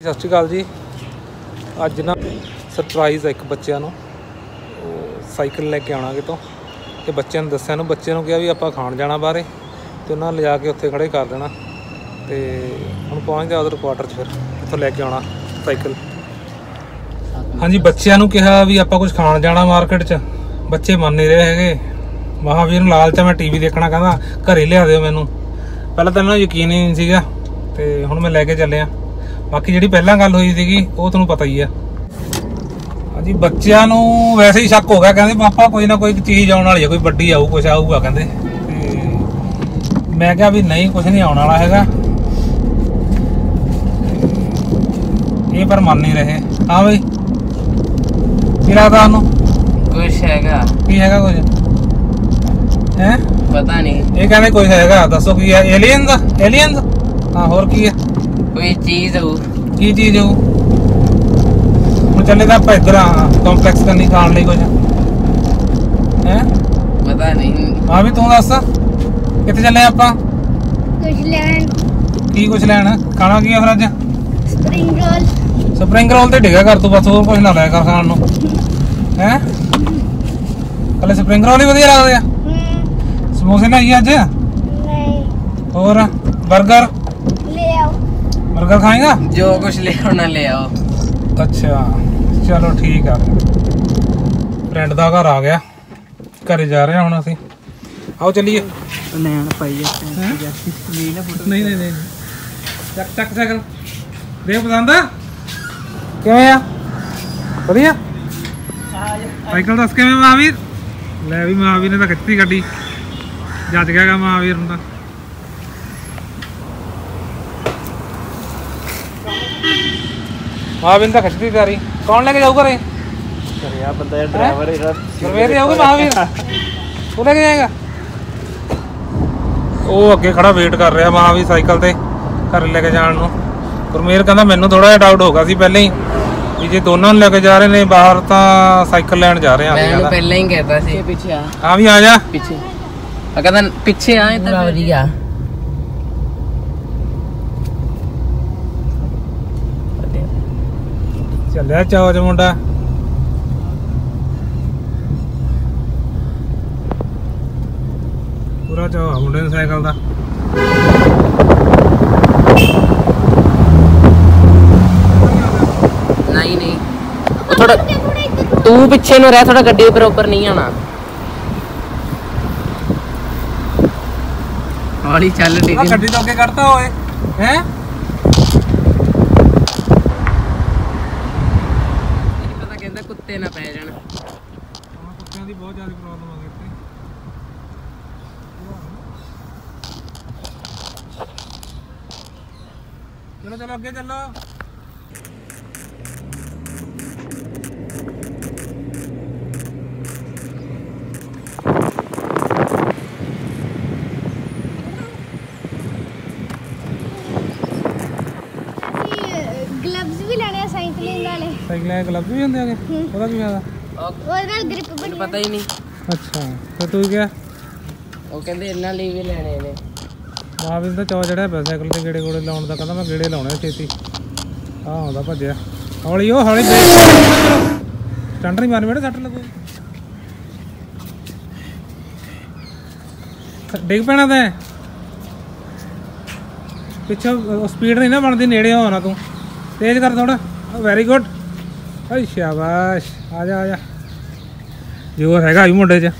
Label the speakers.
Speaker 1: ਸਤਿ ਸ਼੍ਰੀ ਅਕਾਲ ਜੀ। ਅੱਜ ਨਾ ਸਰਪ੍ਰਾਈਜ਼ ਹੈ ਇੱਕ ਬੱਚਿਆਂ ਨੂੰ। ਸਾਈਕਲ ਲੈ ਕੇ ਆਉਣਾ ਕਿਤੋਂ। ਤੇ ਬੱਚਿਆਂ ਨੂੰ ਦੱਸਿਆ ਨੂੰ, ਬੱਚਿਆਂ ਨੂੰ ਕਿਹਾ ਵੀ ਆਪਾਂ ਖਾਣ ਜਾਣਾ ਬਾਹਰੇ। ਤੇ ਉਹਨਾਂ ਲਿਜਾ ਕੇ ਉੱਥੇ ਖੜੇ ਕਰ ਦੇਣਾ। ਤੇ ਹੁਣ ਪਹੁੰਚਦਾ ਉਧਰ ਕੁਆਟਰ 'ਚ ਫਿਰ, ਉੱਥੋਂ ਲੈ ਕੇ ਆਉਣਾ ਸਾਈਕਲ। ਹਾਂਜੀ, ਬੱਚਿਆਂ ਨੂੰ ਕਿਹਾ ਵੀ ਆਪਾਂ ਕੁਝ ਖਾਣ ਜਾਣਾ ਮਾਰਕੀਟ 'ਚ। ਬੱਚੇ ਮੰਨ ਨਹੀਂ ਰਹੇ ਹੈਗੇ। ਮਹਾਵੀਰ ਨੂੰ ਲਾਲਚ ਆ, ਮੈਂ ਟੀਵੀ ਦੇਖਣਾ ਕਹਿੰਦਾ, ਘਰੇ ਲਿਆ ਦਿਓ ਮੈਨੂੰ। ਪਹਿਲਾਂ ਤਾਂ ਇਹਨਾਂ ਨੂੰ ਯਕੀਨ ਹੀ ਨਹੀਂ ਸੀਗਾ। ਤੇ ਹੁਣ ਮੈਂ ਲੈ ਕੇ ਚੱਲਿਆ ਬਾਕੀ ਜਿਹੜੀ ਪਹਿਲਾਂ ਗੱਲ ਹੋਈ ਸੀਗੀ ਉਹ ਤੁਹਾਨੂੰ ਪਤਾ ਹੀ ਆ। ਹਾਂਜੀ ਬੱਚਿਆਂ ਨੂੰ ਵੈਸੇ ਹੀ ਸ਼ੱਕ ਹੋ ਗਿਆ ਕਹਿੰਦੇ ਪਾਪਾ ਕੋਈ ਨਾ ਕੋਈ ਚੀਜ਼ ਆਉਣ ਵਾਲੀ ਹੈ ਕੋਈ ਵੱਡੀ ਆਊ ਕੁਛ ਆਊਗਾ ਕਹਿੰਦੇ। ਤੇ ਮੈਂ ਕਿਹਾ ਵੀ ਨਹੀਂ ਕੁਛ ਨਹੀਂ ਆਉਣ ਵਾਲਾ ਹੈਗਾ। ਇਹ ਪਰ ਮੰਨ ਨਹੀਂ ਰਹੇ। ਹਾਂ ਬਈ ਕੀ ਲੱਗਦਾ ਉਹਨੂੰ
Speaker 2: ਕੁਛ ਹੈਗਾ।
Speaker 1: ਕੀ ਹੈਗਾ ਕੁਝ ਹੈ?
Speaker 2: ਪਤਾ ਨਹੀਂ।
Speaker 1: ਇਹ ਕਹਿੰਦੇ ਕੋਈ ਹੈਗਾ ਦੱਸੋ ਕੀ ਹੈ ਏਲੀਅਨ ਦਾ ਏਲੀਅਨ ਹਾਂ ਹੋਰ ਕੀ ਹੈ?
Speaker 2: ਕੋਈ ਚੀਜ਼ ਹੋ
Speaker 1: ਕੀ ਚੀਜ਼ ਉਹ ਹੁਣ ਚੱਲੇ ਤਾਂ ਆਪਾਂ ਇੱਧਰ ਆ ਕੰਪਲੈਕਸ ਕਰਨੀ ਖਾਣ ਲਈ ਕੁਝ। ਹੈ?
Speaker 2: ਪਤਾ ਨਹੀਂ।
Speaker 1: ਹਾਂ ਵੀ ਤੂੰ ਦੱਸ ਕਿੱਥੇ ਚੱਲੇ ਆਪਾਂ?
Speaker 3: ਕੁਝ ਲੈਣ।
Speaker 1: ਕੀ ਕੁਝ ਲੈਣ? ਖਾਣਾ ਕੀ ਆ ਫਿਰ ਅੱਜ?
Speaker 3: ਸਪਰਿੰਗ ਰੋਲ
Speaker 1: ਸਪਰਿੰਗ ਰੋਲ ਤੇ ਡਿੱਗਾ ਕਰ ਤੂੰ ਬਸ ਹੋਰ ਕੁਝ ਨਾ ਲੈ ਕਰ ਖਾਣ ਨੂੰ। ਹੈ? ਕੱਲੇ ਸਪਰਿੰਗ ਰੋਲ ਹੀ ਵਧੀਆ ਲੱਗਦੇ ਆ। ਸਮੋਸੇ ਲਈ ਅੱਜ?
Speaker 3: ਨਹੀਂ।
Speaker 1: ਹੋਰ? 버ਗਰ 버ਗਰ ਖਾਏਗਾ?
Speaker 2: ਜੋ ਕੁਛ ਲਿਆਉਣਾ ਲੈ ਆਓ।
Speaker 1: ਅੱਛਾ ਚਲੋ ਠੀਕ ਆ। ਫਰੈਂਡ ਦਾ ਘਰ ਆ ਗਿਆ। ਘਰੇ ਜਾ ਰਹੇ ਹੁਣ ਅਸੀਂ। ਆਓ ਚੱਲੀਏ।
Speaker 2: ਲੈਣ ਪਾਈ? ਲੈ ਲੈ ਫੋਟੋ
Speaker 1: ਨਹੀਂ ਨਹੀਂ ਨਹੀਂ ਚੱਕ ਚੱਕ ਸਾਈਕਲ ਦੇਖ ਪਸੰਦ ਆ? ਕਿਵੇਂ ਆ? ਵਧੀਆ? ਸਾਈਕਲ ਦੱਸ ਕਿਵੇਂ ਮਹਾਵੀਰ? ਲੈ ਵੀ ਮਹਾਵੀਰ ਨੇ ਤਾਂ ਖਿੱਚੀ ਗੱਡੀ। ਜੱਜ ਗਿਆਗਾ ਮਹਾਵੀਰ ਨੂੰ ਤਾਂ। ਮਹਾਵੀਰ ਤਾਂ ਖਿੱਚਦੀ ਤਿਆਰੀ ਕੌਣ ਲੈ ਕੇ ਜਾਊ ਘਰੇ?
Speaker 2: ਕਰਿਆ ਬੰਦਾ
Speaker 1: ਡਰਾਈਵਰ ਗੁਰਮੇਰ ਜਾਊਗਾ ਮਹਾਵੀਰ? ਤੂੰ ਲੈ ਕੇ ਜਾਏਗਾ? ਉਹ ਅੱਗੇ ਖੜਾ ਵੇਟ ਕਰ ਰਿਹਾ ਮਹਾਵੀਰ ਸਾਈਕਲ ਤੇ ਘਰ ਲੈ ਕੇ ਜਾਣ ਨੂੰ। ਗੁਰਮੇਰ ਕਹਿੰਦਾ ਮੈਨੂੰ ਥੋੜਾ ਜਿਹਾ ਡਾਊਟ ਹੋ ਗਿਆ ਸੀ ਪਹਿਲਾਂ ਹੀ ਵੀ ਜੇ ਦੋਨਾਂ ਨੂੰ ਲੈ ਕੇ ਜਾ ਰਹੇ ਨੇ ਬਾਹਰ ਤਾਂ ਸਾਈਕਲ ਲੈਣ ਜਾ ਰਹੇ ਆ।
Speaker 2: ਮੈਂ ਪਹਿਲਾਂ ਹੀ ਕਹਿਤਾ ਸੀ। ਪਿੱਛੇ ਆ।
Speaker 1: ਆ ਵੀ ਆ ਜਾ।
Speaker 2: ਪਿੱਛੇ। ਆ ਕਹਿੰਦਾ ਪਿੱਛੇ ਆ ਇੱਧਰ। ਵਧੀਆ।
Speaker 1: ਚੱਲਿਆ ਚੌਜ ਮੁੰਡਾ। ਪੂਰਾ ਚੌ ਆ ਮੁੰਡੇ ਦੇ ਸਾਈਕਲ ਦਾ।
Speaker 2: ਨਹੀਂ ਨਹੀਂ। ਉਹ ਥੋੜਾ ਤੂੰ ਪਿੱਛੇ ਨੂੰ ਰਹਿ ਥੋੜਾ ਗੱਡੀ ਉੱਪਰ ਉੱਪਰ ਨਹੀਂ ਆਣਾ ਹੌਲੀ ਚੱਲ ਠੀਕ
Speaker 1: ਗੱਡੀ ਤੋਂ ਅੱਗੇ ਕੱਢਤਾ ਓਏ ਹੈ
Speaker 2: ਪਤਾ ਕਹਿੰਦਾ ਕੁੱਤੇ ਨਾ ਪੈ ਜਾਣ।
Speaker 1: ਕੁੱਤਿਆਂ ਦੀ ਬਹੁਤ ਜ਼ਿਆਦਾ ਪ੍ਰੋਬਲਮ ਆ ਗਈ ਇੱਥੇ। ਚਲੋ ਚਲੋ, ਅੱਗੇ ਚੱਲੋ
Speaker 3: ਗਲਵਜ਼ ਵੀ ਲੈਣੇ ਆ ਵਾਲੇ।
Speaker 1: ਸਾਈਕਲਾਂ ਦੇ ਗਲਵਜ਼ ਵੀ ਹੁੰਦੇ ਆਗੇ ਉਹਦਾ ਕੀ ਫਾਇਦਾ
Speaker 3: ਉਹਦੇ ਨਾਲ ਗ੍ਰਿਪ ਬਣੀ
Speaker 2: ਮੈਨੂੰ ਪਤਾ ਹੀ ਨਹੀਂ।
Speaker 1: ਅੱਛਾ ਫਿਰ ਤੂੰ ਕਿਹਾ?
Speaker 2: ਉਹ ਕਹਿੰਦੇ ਇਹਨਾਂ ਲਈ ਵੀ ਲੈਣੇ ਨੇ।
Speaker 1: ਮਹਾਵੀਰ ਦਾ ਚੌ ਚੜਿਆ ਪਿਆ ਸਾਈਕਲ ਤੇ ਗੇੜੇ ਗੋੜੇ ਲਾਉਣ ਦਾ ਕਹਿੰਦਾ ਮੈਂ ਗੇੜੇ ਲਾਉਣੇ ਆ ਛੇਤੀ। ਆ ਆਉਂਦਾ ਭੱਜਿਆ। ਹੌਲੀ ਉਹ ਹੌਲੀ ਸਟੰਟ ਨਹੀਂ ਮਾਰਨੀ ਬੇਟਾ ਸੱਟ ਲੱਗੂ। ਡਿੱਗ ਪੈਣਾ ਤੈਂ? ਪਿੱਛੋਂ ਸਪੀਡ ਨਹੀਂ ਨਾ ਬਣਦੀ ਨੇੜੇ ਹੋਣਾ ਤੂੰ। ਤੇਜ਼ ਕਰ ਥੋੜਾ ਵੈਰੀ ਗੁੱਡ ਓਏ ਸ਼ਾਬਾਸ਼। ਆ ਜਾ ਆ ਜਾ। ਜੋਰ ਹੈਗਾ ਵੀ ਮੁੰਡੇ 'ਚ।